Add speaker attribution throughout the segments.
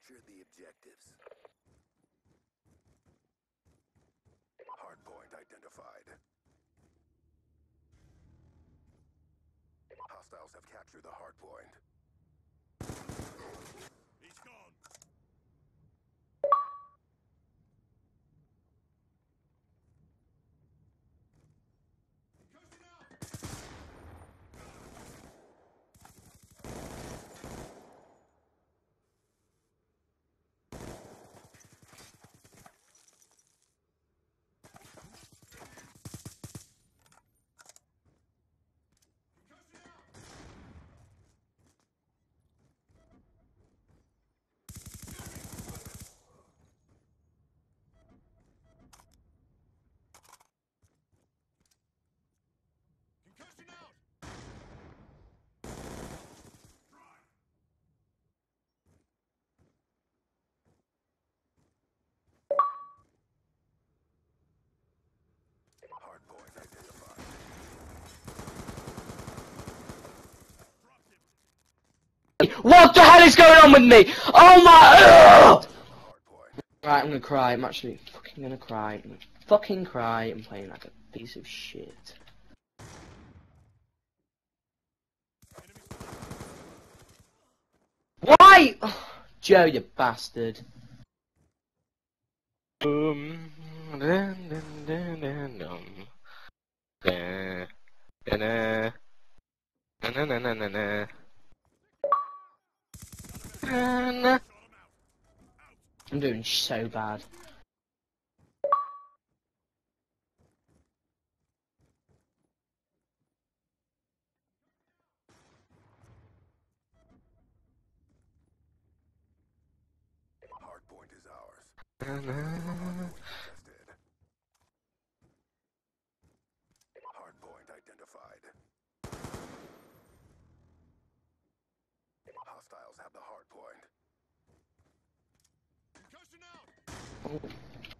Speaker 1: Capture the objectives. Hardpoint identified. Hostiles have captured the hardpoint.
Speaker 2: What the hell is going on with me? Oh my! Ugh! Right, I'm gonna cry. I'm actually fucking gonna cry. I'm gonna fucking cry. I'm playing like a piece of shit. Why? Ugh, Joe, you bastard. Um, dun, dun, dun, dun, dun. Da, da, da. Na, na, na, I'm doing so bad.
Speaker 1: Hardpoint is ours.
Speaker 2: Na, na.
Speaker 1: Contested. Hardpoint identified. Hostiles have the hardpoint.
Speaker 3: Concussion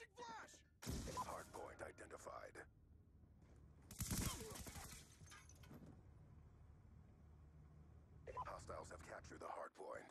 Speaker 3: Tossing flash.
Speaker 1: Hardpoint identified. Hostiles have captured the hardpoint.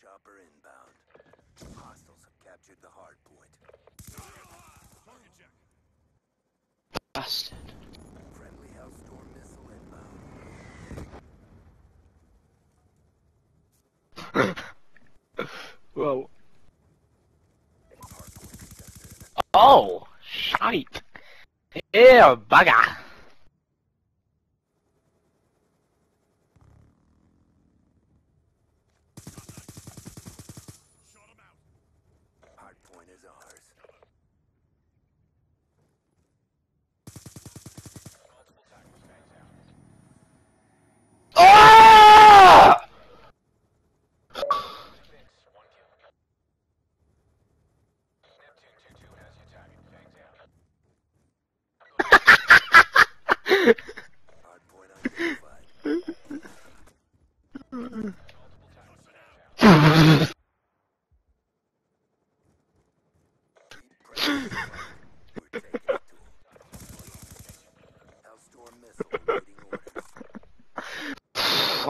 Speaker 1: Chopper inbound. Hostiles have captured the hardpoint.
Speaker 3: Target check.
Speaker 2: Bastard.
Speaker 1: Friendly Hellstorm missile inbound.
Speaker 2: Whoa. Oh, shite. Ew, bugger.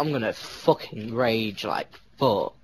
Speaker 2: I'm gonna fucking rage like fuck.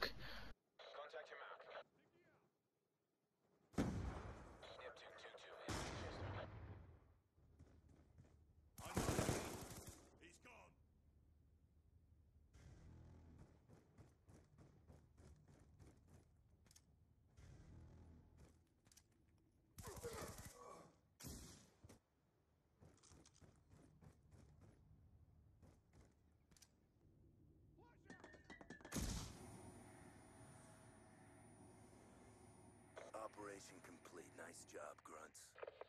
Speaker 1: Operation complete. Nice job, grunts.